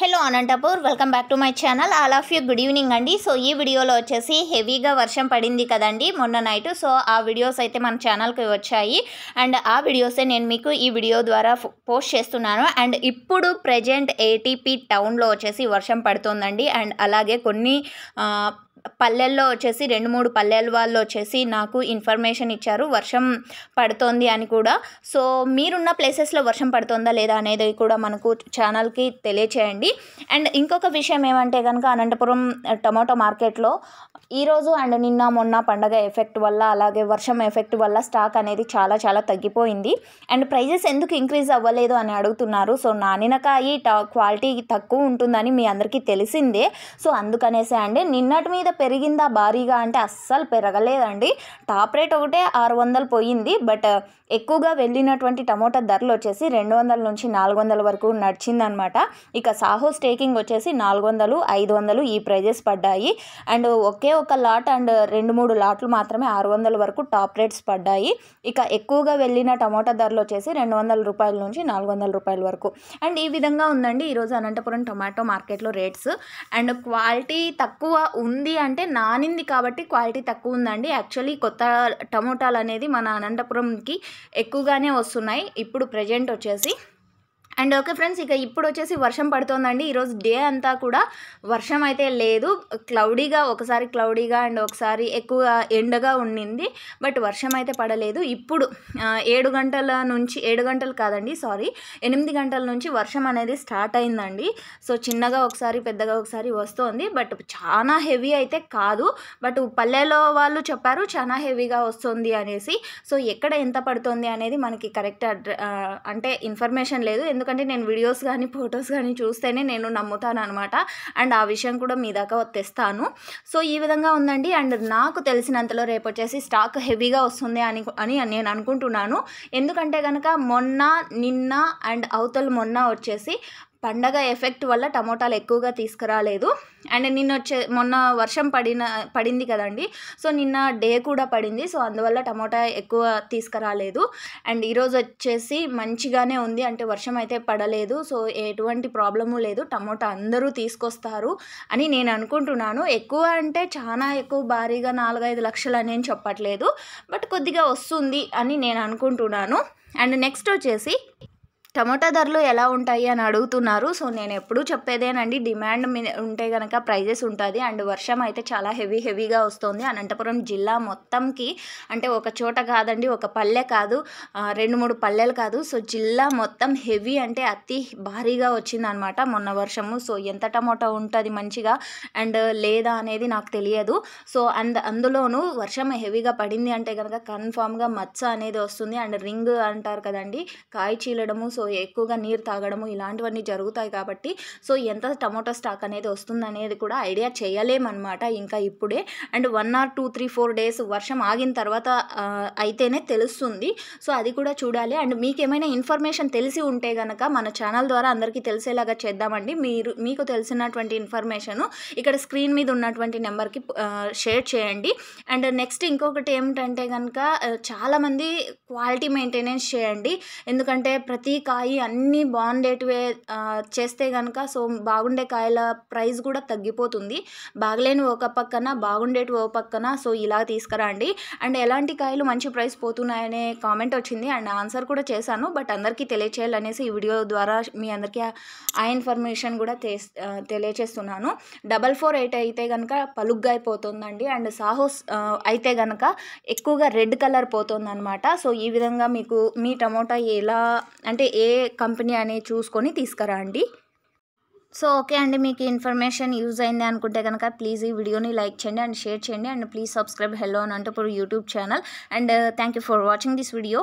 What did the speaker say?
Hello Anantapur welcome back to my channel. All of you good evening అండి. So ఈ వీడియోలో వచ్చేసి హెవీగా వర్షం పడింది కదండి మొన్న నైట్. సో ఆ వీడియోస్ అయితే మన ఛానల్కి వచ్చాయి. అండ్ ఆ వీడియోసే నేను మీకు ఈ వీడియో ద్వారా పోస్ట్ చేస్తున్నాను. అండ్ ఇప్పుడు ప్రజెంట్ ఏటీపీ టౌన్లో వచ్చేసి వర్షం పడుతోందండి. అండ్ అలాగే కొన్ని పల్లెల్లో వచ్చేసి రెండు మూడు పల్లెల వాళ్ళు వచ్చేసి నాకు ఇన్ఫర్మేషన్ ఇచ్చారు. వర్షం పడుతోంది అని కూడా. సో మీరున్న ప్లేసెస్లో వర్షం పడుతుందా లేదా అనేది కూడా మనకు ఛానల్కి తెలియచేయండి. అండ్ ఇంకొక విషయం ఏమంటే కనుక అనంతపురం టమాటో మార్కెట్లో ఈరోజు అండ్ నిన్న మొన్న పండగ ఎఫెక్ట్ వల్ల అలాగే వర్షం ఎఫెక్ట్ వల్ల స్టాక్ అనేది చాలా చాలా తగ్గిపోయింది. అండ్ ప్రైజెస్ ఎందుకు ఇంక్రీజ్ అవ్వలేదు అని అడుగుతున్నారు. సో నానినకాయ ట క్వాలిటీ తక్కువ ఉంటుందని మీ అందరికీ తెలిసిందే. సో అందుకనేసే అండి నిన్నటి మీద పెరిగిందా భారీగా అంటే అస్సలు పెరగలేదండి. టాప్ రేట్ ఒకటే ఆరు వందలు పోయింది. బట్ ఎక్కువగా వెళ్ళినటువంటి టమోటా ధరలు వచ్చేసి రెండు వందల నుంచి నాలుగు వందల వరకు నడిచిందనమాట. ఇక సాహో స్టేకింగ్ వచ్చేసి నాలుగు వందలు ఐదు వందలు ఈ ప్రైజెస్ పడ్డాయి. అండ్ ఒకే ఒక లాట్ అండ్ రెండు మూడు లాట్లు మాత్రమే ఆరు వందల వరకు టాప్ రేట్స్ పడ్డాయి. ఇక ఎక్కువగా వెళ్ళిన టమోటా ధరలు వచ్చేసి రెండు వందల రూపాయల నుంచి నాలుగు వందల రూపాయల వరకు. అండ్ ఈ విధంగా ఉందండి ఈరోజు అనంతపురం టొమాటో మార్కెట్లో రేట్స్. అండ్ క్వాలిటీ తక్కువ ఉంది అంటే నానింది కాబట్టి క్వాలిటీ తక్కువ ఉందండి యాక్చువల్లీ కొత్త టమోటాలు అనేది మన అనంతపురంకి ఎక్కువగానే వస్తున్నాయి. ఇప్పుడు ప్రజెంట్ వచ్చేసి అండ్ ఓకే ఫ్రెండ్స్ ఇక ఇప్పుడు వచ్చేసి వర్షం పడుతోందండి. ఈరోజు డే అంతా కూడా వర్షం అయితే లేదు. క్లౌడీగా ఒకసారి క్లౌడీగా అండ్ ఒకసారి ఎక్కువ ఎండగా ఉండింది బట్ వర్షం అయితే పడలేదు. ఇప్పుడు ఏడు గంటల నుంచి ఏడు గంటలు కాదండి సారీ ఎనిమిది గంటల నుంచి వర్షం అనేది స్టార్ట్ అయిందండి. సో చిన్నగా ఒకసారి పెద్దగా ఒకసారి వస్తోంది. బట్ చాలా హెవీ అయితే కాదు. బట్ పల్లెలో వాళ్ళు చెప్పారు చాలా హెవీగా వస్తుంది అనేసి. సో ఎక్కడ ఎంత పడుతుంది అనేది మనకి కరెక్ట్ అంటే ఇన్ఫర్మేషన్ లేదు. ఎందుకంటే నేను వీడియోస్ కానీ ఫొటోస్ కానీ చూస్తేనే నేను నమ్ముతాను అనమాట అండ్ ఆ విషయం కూడా మీ దాకా తెస్తాను. సో ఈ విధంగా ఉందండి. అండ్ నాకు తెలిసినంతలో రేపు వచ్చేసి స్టాక్ హెవీగా వస్తుంది అని అని నేను అనుకుంటున్నాను. ఎందుకంటే కనుక మొన్న నిన్న అండ్ అవతల మొన్న వచ్చేసి పండగ ఎఫెక్ట్ వల్ల టమోటాలు ఎక్కువగా తీసుకురాలేదు. అండ్ నిన్న వచ్చే మొన్న వర్షం పడిన పడింది కదండి. సో నిన్న డే కూడా పడింది. సో అందువల్ల టమోటా ఎక్కువ తీసుకురాలేదు. అండ్ ఈరోజు వచ్చేసి మంచిగానే ఉంది. అంటే వర్షం అయితే పడలేదు. సో ఎటువంటి ప్రాబ్లము లేదు. టమోటా అందరూ తీసుకొస్తారు అని నేను అనుకుంటున్నాను. ఎక్కువ అంటే చాలా ఎక్కువ భారీగా నాలుగైదు లక్షలు అని నేను చెప్పట్లేదు. బట్ కొద్దిగా వస్తుంది అని నేను అనుకుంటున్నాను. అండ్ నెక్స్ట్ వచ్చేసి టమోటా ధరలు ఎలా ఉంటాయి అని అడుగుతున్నారు. సో నేను ఎప్పుడూ చెప్పేదేనండి డిమాండ్ ఉంటే కనుక ప్రైజెస్ ఉంటుంది. అండ్ వర్షం అయితే చాలా హెవీ హెవీగా వస్తుంది. అనంతపురం జిల్లా మొత్తంకి అంటే ఒక చోట కాదండి ఒక పల్లె కాదు రెండు మూడు పల్లెలు కాదు. సో జిల్లా మొత్తం హెవీ అంటే అతి భారీగా వచ్చిందనమాట మొన్న వర్షము. సో ఎంత టమోటా ఉంటుంది మంచిగా అండ్ లేదా అనేది నాకు తెలియదు. సో అంద అందులోనూ వర్షం హెవీగా పడింది అంటే కనుక కన్ఫామ్గా మచ్చ అనేది వస్తుంది. అండ్ రింగ్ అంటారు కదండి కాయ చీలడము. సో ఎక్కువగా నీరు తాగడము ఇలాంటివన్నీ జరుగుతాయి కాబట్టి సో ఎంత టమోటా స్టాక్ అనేది వస్తుందనేది కూడా ఐడియా చేయలేమన్నమాట ఇంకా ఇప్పుడే. And one or two three four days వర్షం ఆగిన తర్వాత అయితేనే తెలుస్తుంది. సో అది కూడా చూడాలి. అండ్ మీకు ఏమైనా ఇన్ఫర్మేషన్ తెలిసి ఉంటే కనుక మన ఛానల్ ద్వారా అందరికీ తెలిసేలాగా చేద్దామండి. మీరు మీకు తెలిసినటువంటి ఇన్ఫర్మేషన్ ఇక్కడ స్క్రీన్ మీద ఉన్నటువంటి నెంబర్కి షేర్ చేయండి. అండ్ నెక్స్ట్ ఇంకొకటి ఏమిటంటే కనుక చాలామంది క్వాలిటీ మెయింటెనెన్స్ చేయండి. ఎందుకంటే ప్రతి కాయ అన్నీ బాగుండేటివే చేస్తే కనుక సో బాగుండే కాయల ప్రైస్ కూడా తగ్గిపోతుంది. బాగలేని ఒక పక్కన బాగుండేటివి ఓ పక్కన సో ఇలా తీసుకురండి. అండ్ ఎలాంటి కాయలు మంచి ప్రైస్ పోతున్నాయనే కామెంట్ వచ్చింది. అండ్ ఆన్సర్ కూడా చేశాను. బట్ అందరికీ తెలియచేయాలనేసి ఈ వీడియో ద్వారా మీ అందరికీ ఆ- ఇన్ఫర్మేషన్ కూడా తెస్- తెలియచేస్తున్నాను. డబల్ ఫోర్ ఎయిట్ అయితే కనుక పలుగ్గా అయిపోతుందండి అండ్ సాహోస్ అయితే కనుక ఎక్కువగా రెడ్ కలర్ పోతుంది అనమాట సో ఈ విధంగా మీకు మీ టమోటా ఎలా అంటే ఏ ఏ కంపెనీ అనేది చూసుకొని తీసుకురండి సో ఓకే అండి. మీకు ఇన్ఫర్మేషన్ యూజ్ అయింది అనుకుంటే కనుక ప్లీజ్ ఈ వీడియోని లైక్ చేయండి అండ్ షేర్ చేయండి అండ్ ప్లీజ్ సబ్స్క్రైబ్ హెల్లో అని అంటే ఇప్పుడు YouTube channel. And thank you for watching this video.